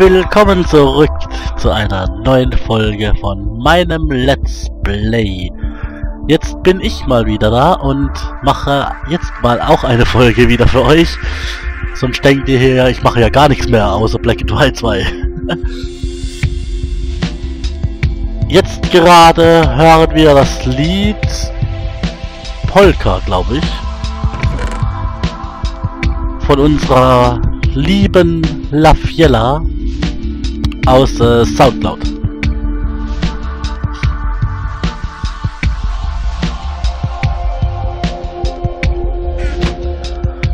willkommen zurück zu einer neuen Folge von meinem Let's Play. Jetzt bin ich mal wieder da und mache jetzt mal auch eine Folge wieder für euch. Sonst denkt ihr hier, ich mache ja gar nichts mehr außer Black and White 2. Jetzt gerade hören wir das Lied Polka, glaube ich. Von unserer lieben La Fiella aus äh, Soundcloud.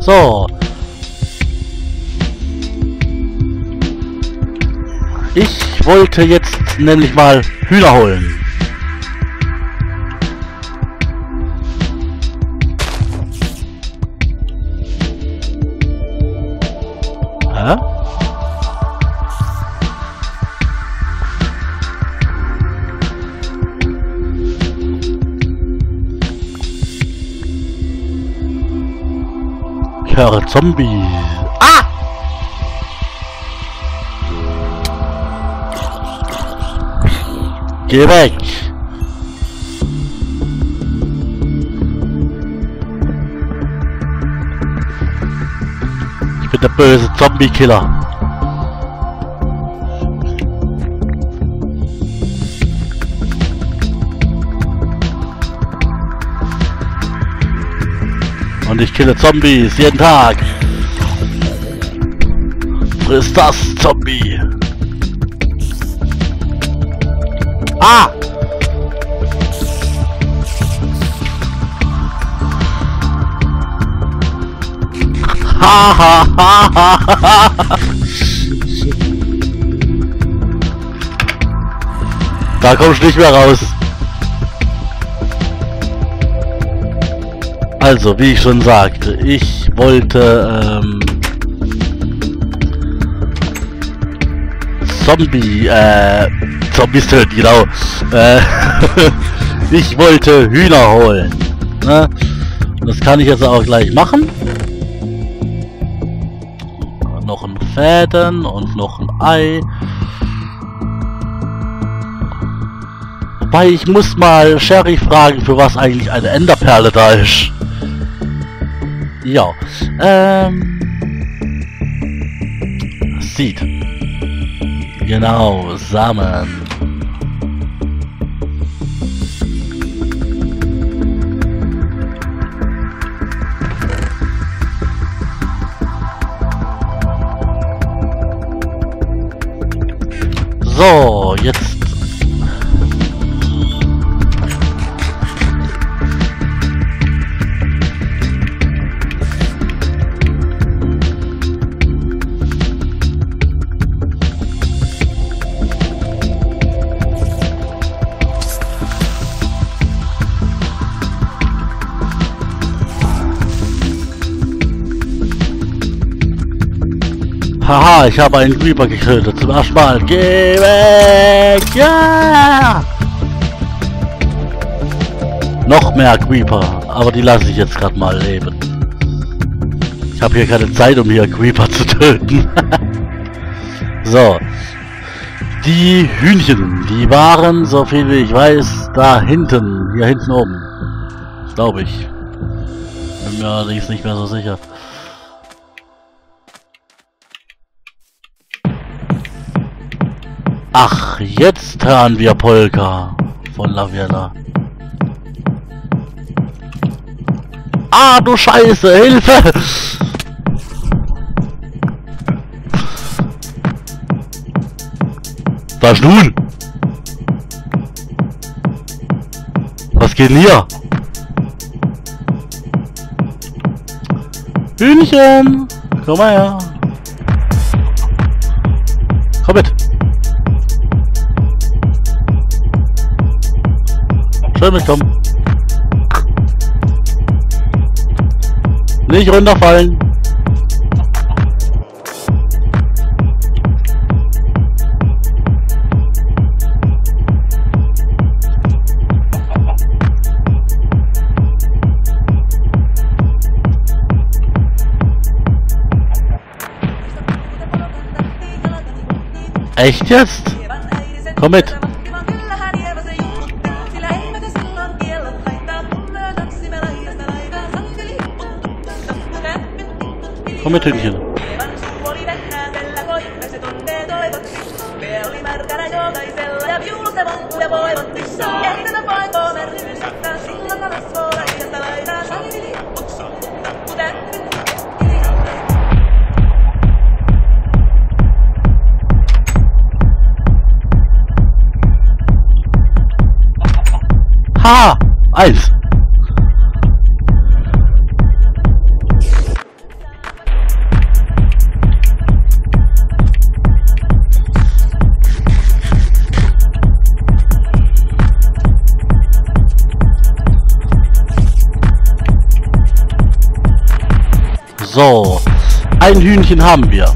So. Ich wollte jetzt nämlich mal Hühner holen. Höre Zombie. Ah! Geh weg! Ich bin der böse Zombie-Killer. Und ich kille Zombies jeden Tag. Friss das, Zombie. Ah! Da kommst du nicht mehr raus. Also, wie ich schon sagte, ich wollte ähm, Zombie, äh, Zombies töten, genau. Äh, ich wollte Hühner holen. Ne? Das kann ich jetzt auch gleich machen. Noch ein Fäden und noch ein Ei. Wobei ich muss mal Sherry fragen, für was eigentlich eine Enderperle da ist. Ja. Ähm. Seed. Genau, Samen. So, Haha, ich habe einen Creeper getötet. Zum ersten Mal. Geh weg! Ja! Noch mehr Creeper. Aber die lasse ich jetzt gerade mal leben. Ich habe hier keine Zeit, um hier Creeper zu töten. so. Die Hühnchen, die waren, so viel wie ich weiß, da hinten. Hier hinten oben. Glaube ich. Bin mir allerdings nicht mehr so sicher. Ach, jetzt hören wir Polka von Laviella. Ah, du Scheiße, Hilfe! Was nun? Was geht denn hier? Hühnchen! Komm mal her! Schön mitkommen. Nicht runterfallen. Echt jetzt? Komm mit. Komm mit, Hündchen. Ha! Eins. Ein Hühnchen haben wir.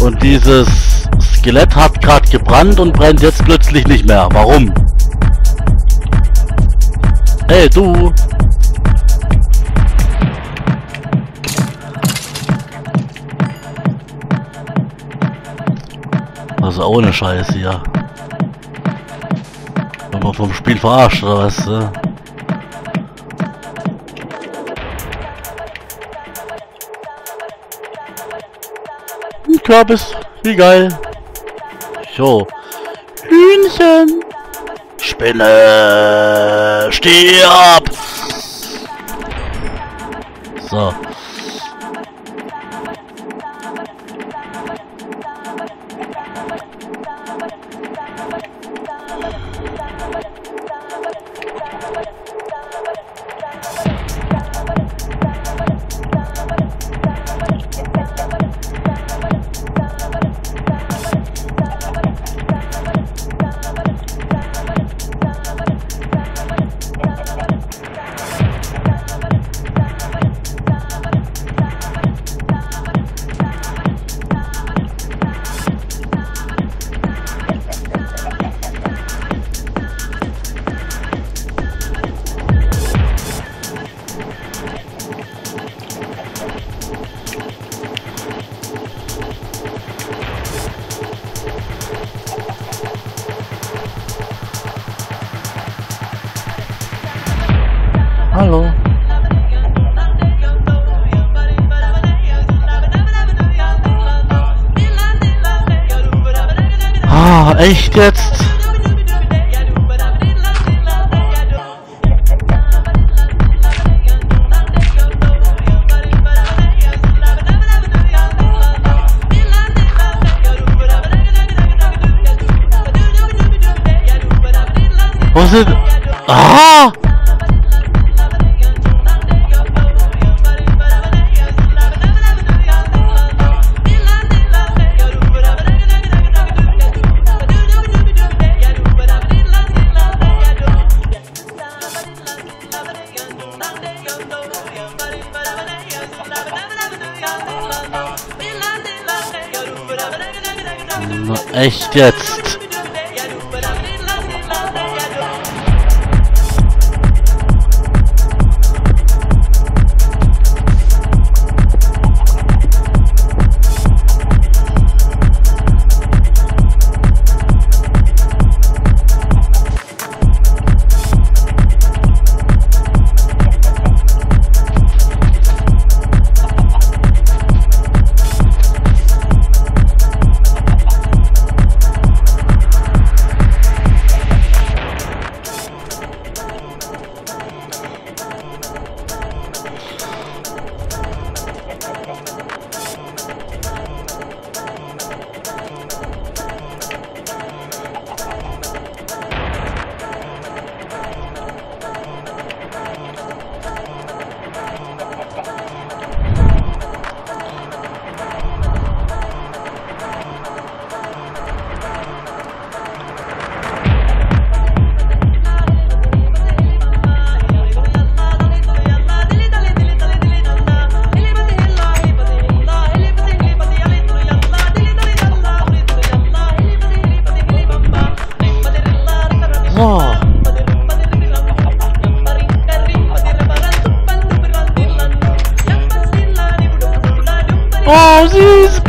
Und dieses Skelett hat gerade gebrannt und brennt jetzt plötzlich nicht mehr. Warum? Hey, du! Also ohne Scheiß hier. Wenn man vom Spiel verarscht oder was? Ne? Ein Kürbis, wie geil. So. Hühnchen. Spinne. Stirb. So. Echt jetzt? Echt jetzt?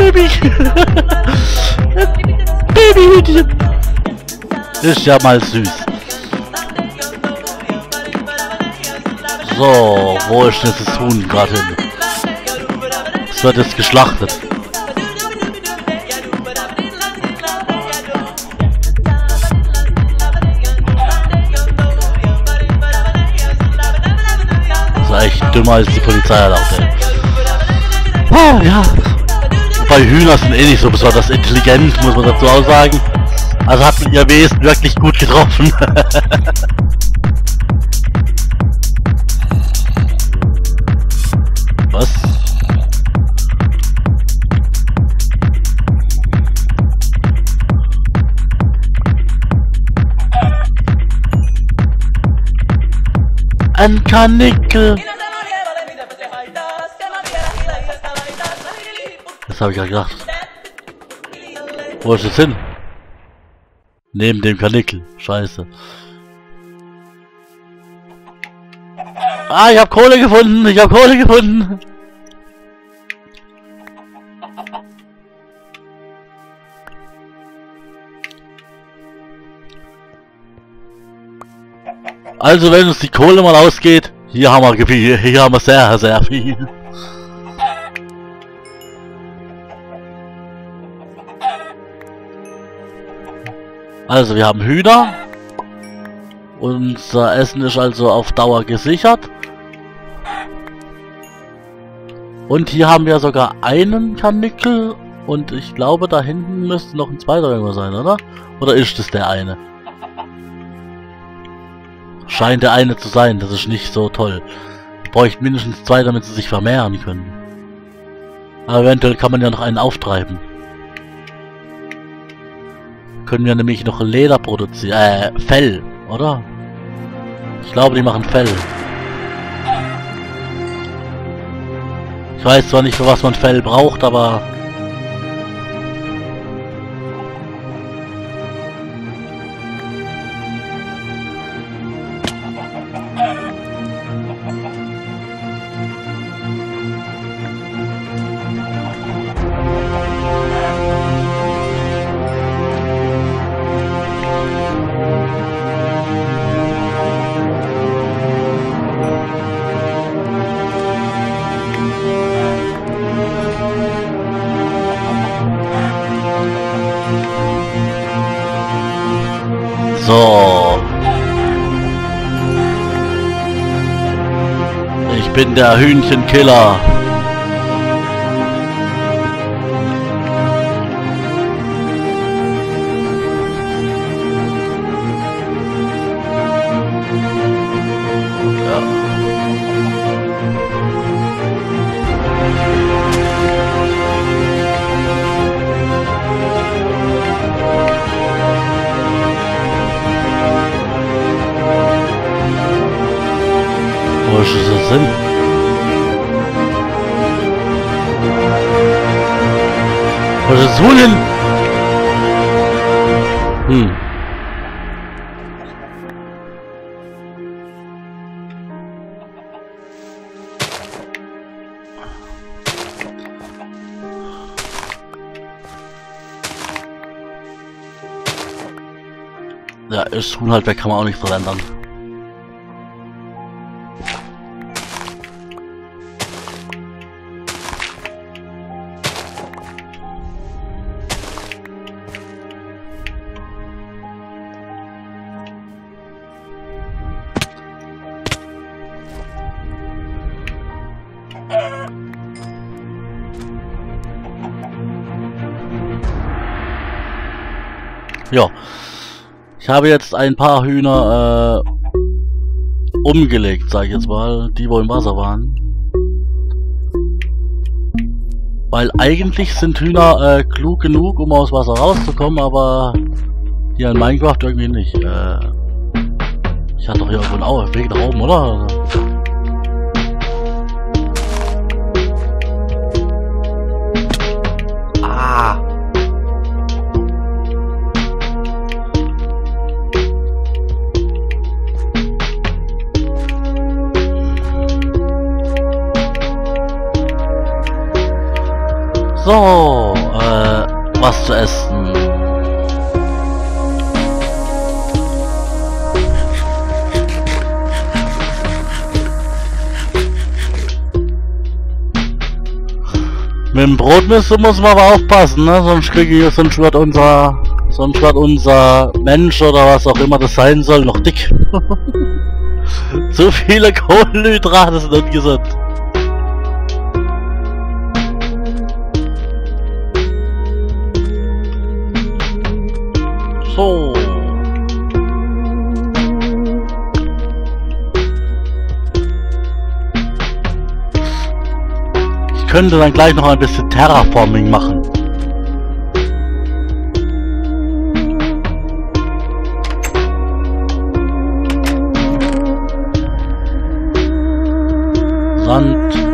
Baby. Babyhütchen. Ist ja mal süß. So, wo ist jetzt das Huhn gerade hin? Es wird jetzt geschlachtet. Das ist echt dümmer als die Polizei erlaubt, ey. Oh, ja. Bei Hühner sind eh nicht so besonders intelligent, muss man dazu auch sagen. Also hat man ihr Wesen wirklich gut getroffen. Was? Ein Kanickel. Das habe ich ja gedacht. Wo ist es hin? Neben dem Kanickel. Scheiße. Ah, ich habe Kohle gefunden. Ich habe Kohle gefunden. Also wenn uns die Kohle mal ausgeht, hier haben wir hier haben wir sehr, sehr viel. Also wir haben Hühner. Unser Essen ist also auf Dauer gesichert. Und hier haben wir sogar einen Karnickel. Und ich glaube, da hinten müsste noch ein zweiter irgendwo sein, oder? Oder ist es der eine? Scheint der eine zu sein, das ist nicht so toll. Bräuchte mindestens zwei, damit sie sich vermehren können. Aber eventuell kann man ja noch einen auftreiben. Können wir nämlich noch Leder produzieren, äh, Fell, oder? Ich glaube, die machen Fell. Ich weiß zwar nicht, für was man Fell braucht, aber... der Hühnchenkiller. Ist Huhn halt weg, kann man auch nicht verändern. Ja. Ich habe jetzt ein paar Hühner äh, umgelegt, sage ich jetzt mal, die wo im Wasser waren. Weil eigentlich sind Hühner äh, klug genug, um aus Wasser rauszukommen, aber hier in Minecraft irgendwie nicht. Äh, ich hatte doch hier irgendwo einen Weg nach oben, oder? Mit dem Brot müssen, muss man aber aufpassen, ne? Sonst kriege ich, sonst wird unser, sonst wird unser Mensch oder was auch immer das sein soll noch dick. Zu viele Kohlenhydrate sind ungesund. So. Könnte dann gleich noch ein bisschen Terraforming machen. Sand.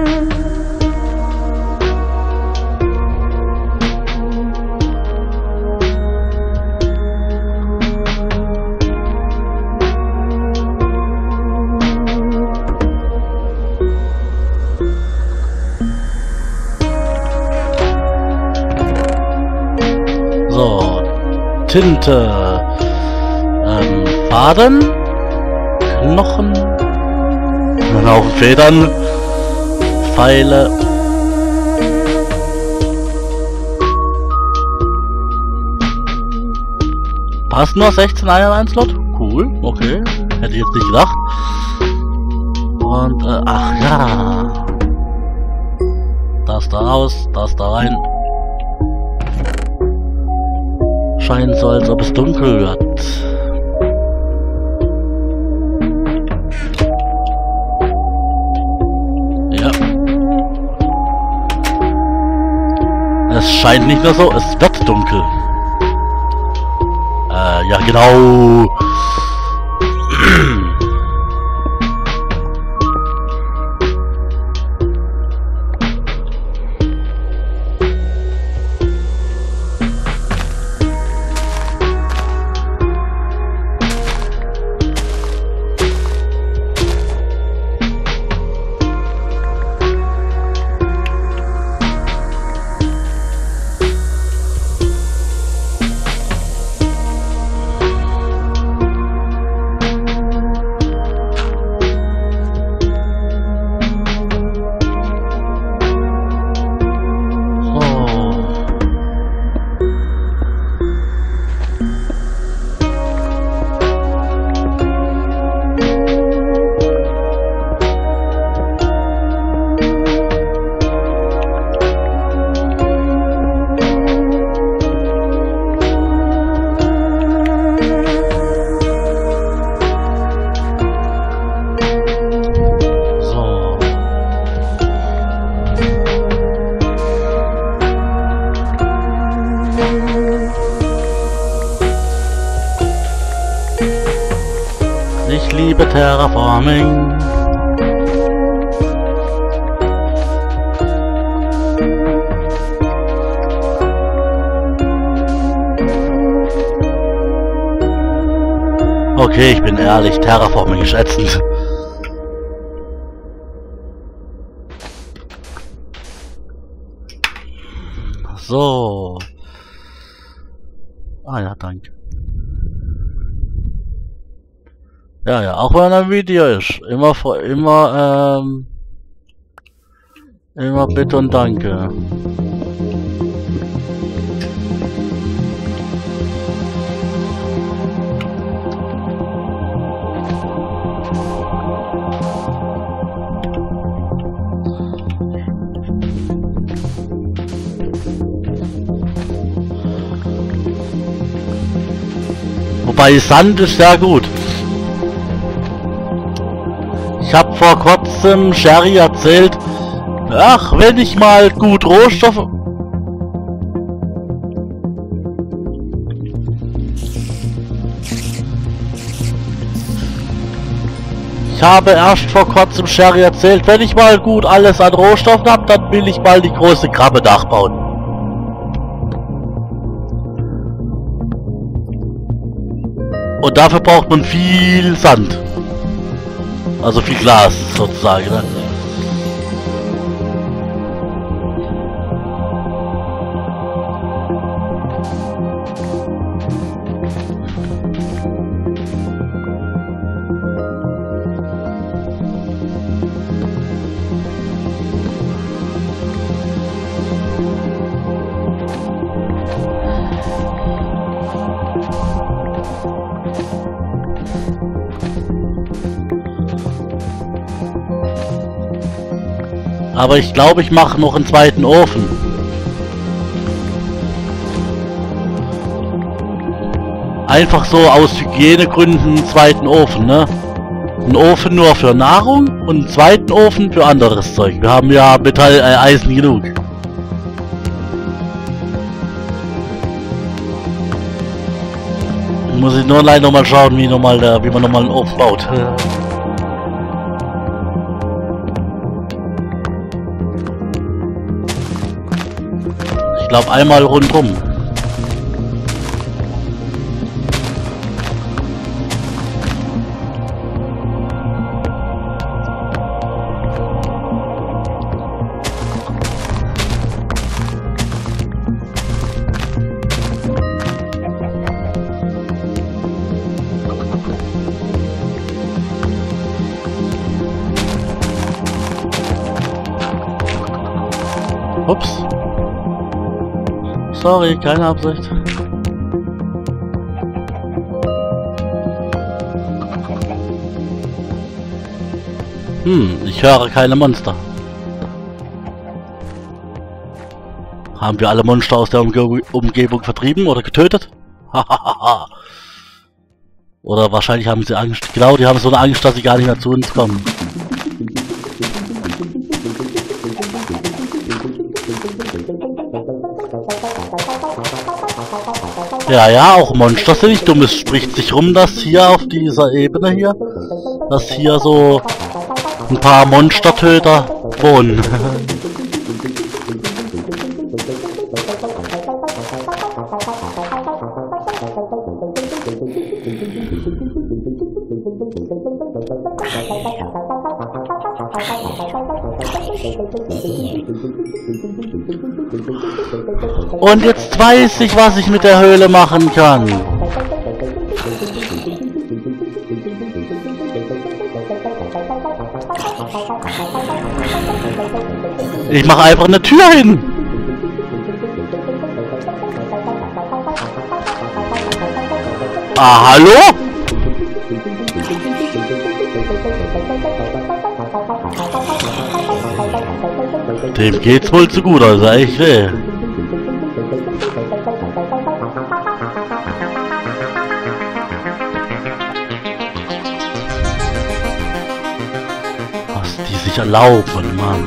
Tinte, ähm, Faden, Knochen, Haufen Federn, Pfeile. Passt nur 16 Eier in einen Slot? Cool, okay. Hätte ich jetzt nicht gedacht. Und, äh, ach ja. Das da raus, das da rein. Scheint so, als ob es dunkel wird. Ja. Es scheint nicht nur so, es wird dunkel. Äh, ja genau. Terraforming. Okay, ich bin ehrlich, Terraforming ätzend. So. Ah ja, danke. Ja, ja, auch wenn ein Video ist. Immer, immer, ähm, immer bitte und danke. Wobei Sand ist sehr gut. Ich habe vor kurzem Sherry erzählt, ach, wenn ich mal gut Rohstoffe... Ich habe erst vor kurzem Sherry erzählt, wenn ich mal gut alles an Rohstoffen habe, dann will ich mal die große Krabbe nachbauen. Und dafür braucht man viel Sand. Also viel Glas sozusagen. Ne? Aber ich glaube, ich mache noch einen zweiten Ofen. Einfach so aus Hygienegründen einen zweiten Ofen, ne? Ein Ofen nur für Nahrung und einen zweiten Ofen für anderes Zeug. Wir haben ja Metall, äh, Eisen genug. Muss ich nur allein nochmal schauen, wie, noch mal, wie man nochmal einen Ofen baut. Glaube einmal rundrum. Sorry, keine Absicht. Hm, ich höre keine Monster. Haben wir alle Monster aus der Umge Umgebung vertrieben oder getötet? Hahaha. oder wahrscheinlich haben sie Angst. Genau, die haben so eine Angst, dass sie gar nicht mehr zu uns kommen. Ja, ja, auch Monster sind nicht dumm. Es spricht sich rum, dass hier auf dieser Ebene hier, dass hier so ein paar Monstertöter wohnen. Und jetzt weiß ich, was ich mit der Höhle machen kann. Ich mache einfach eine Tür hin. Ah, hallo? Dem geht's wohl zu gut, also ich will. Erlauben, Mann.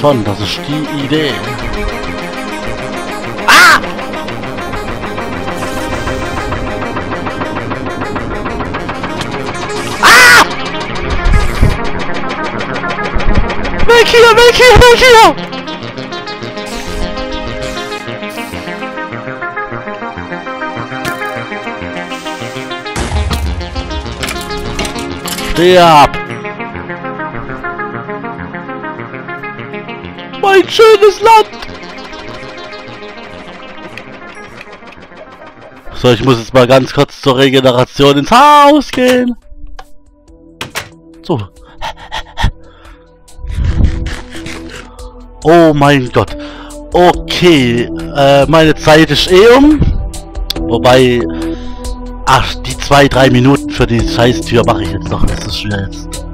Schon, das ist die Idee. Hier, weg hier, weg hier! Steh ab! Mein schönes Land! So, ich muss jetzt mal ganz kurz zur Regeneration ins Haus gehen. Oh mein Gott. Okay, äh, meine Zeit ist eh um. Wobei, ach, die zwei, drei Minuten für die Scheißtür mache ich jetzt noch. Das ist schwer jetzt.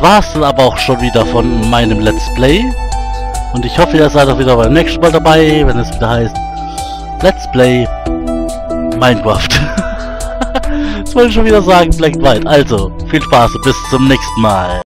Das war's dann aber auch schon wieder von meinem Let's Play. Und ich hoffe, ihr seid auch wieder beim nächsten Mal dabei, wenn es wieder heißt Let's Play Minecraft. das wollte ich schon wieder sagen, Black White. Also, viel Spaß und bis zum nächsten Mal.